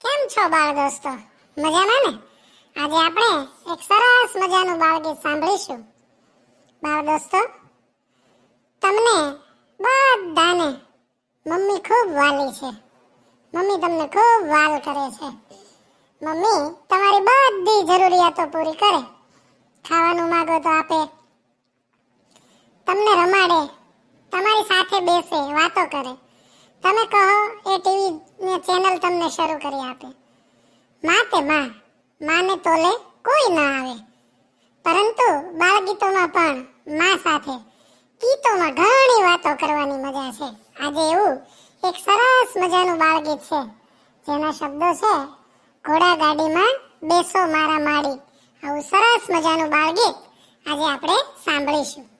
કેમ છો બાળ દોસ્તો? મજામાં ને? આજે આપણે એક સરસ મજાનું બાળગીત સાંભળીશું. બાળ દોસ્તો, તમને બધાને મમ્મી ખૂબ વાલી છે. મમ્મી તમને ખૂબ વાલ કરે છે. મમ્મી તમારી બધી જરૂરિયાતો પૂરી કરે. ખાવાનું માગો તો આપે. તમને રમાડે. તમારી સાથે બેસે, વાતો કરે. તમે કહો, એ ટીવી ને ચેનલ તમને શરૂ કરી આપે. માં તે માં, માને તોલે કોઈ ના આવે. પરંતુ બાળગીતોમાં પણ માં સાથે ગીતોમાં ઘણી વાતો કરવાની મજા છે. આજે એવું એક સરસ મજાનું બાળગીત છે. જેના શબ્દો છે, ઘોડા ગાડીમાં બેસો મારા માડી આવું સરસ મજાનું બાળગીત આજે આપણે સાંભળીશું.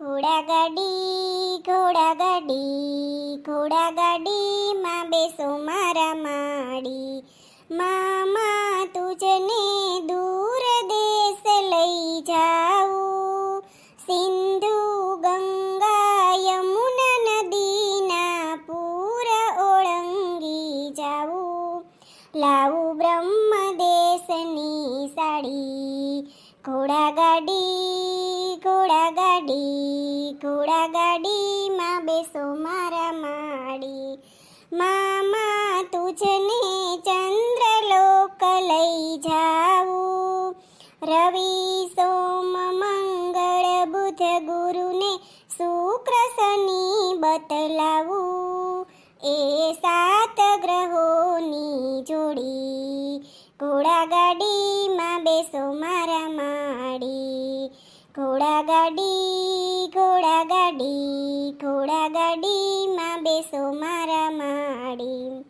ઘોડા ગાડી ઘોડા ગાડી ઘોડા ગાડીમાં બેસો મારા માડી મામા તુજને દૂર દેશ લઈ જાઉં. સિંધુ, ગંગા, યમુના નદીના પૂર ઓળંગી જાઉં. લાવું બ્રહ્મદેશની સાડી. ઘોડા ગાડી ઘોડા ગાડી ઘોડા ગાડીમાં બેસો મારા માડી મામા, તુજને ચંદ્રલોક લઈ જાઉં રવિ, સોમ, મંગળ, બુધ, ગુરુને શુક્ર, શનિ બતલાવું. એ સાત ગ્રહોની જોડી ઘોડા ગાડીમાં બેસો મારા માડી ઘોડા ગાડી ઘોડા ગાડી, ઘોડા ગાડીમાં બેસો મારા માડી.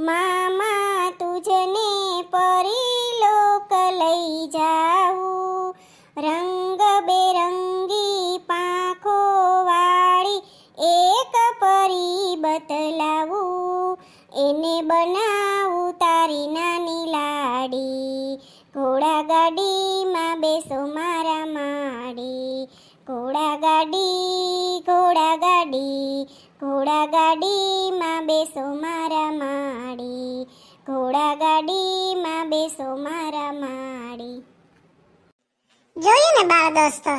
મામા, તુજને પરિલોક લઈ જાઉં. રંગ બેરંગી પાંખો વાળી એક પરી બતલાવું. એને બનાવું તારી નાની લાડી. ઘોડા ગાડીમાં બેસો મારા માડી ઘોડા ગાડી ઘોડા ગાડી, ઘોડા ગાડીમાં બેસો મારા માડી ઘોડા ગાડીમાં બેસો મારા માડી જોયું ને બાળ દોસ્તો,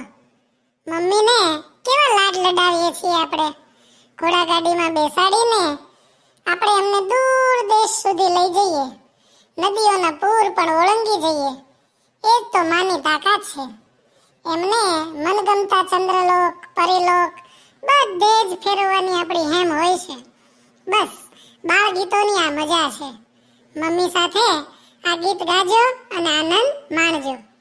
મમ્મીને કેવા લાડ લડાવીએ છીએ આપણે? ઘોડા ગાડીમાં બેસાડીને આપણે એમને દૂર દેશ સુધી લઈ જઈએ. નદીઓના પૂર પણ ઓળંગી જઈએ. એ જ તો માની તાકાત છે. એમને મનગમતા ચંદ્રલોક, પરિલોક, બધે જ ફેરવવાની આપણી હેમ હોય છે. બસ બાળ ગીતોની આ મજા છે. મમ્મી સાથે આ ગીત ગાજો અને આનંદ માણજો.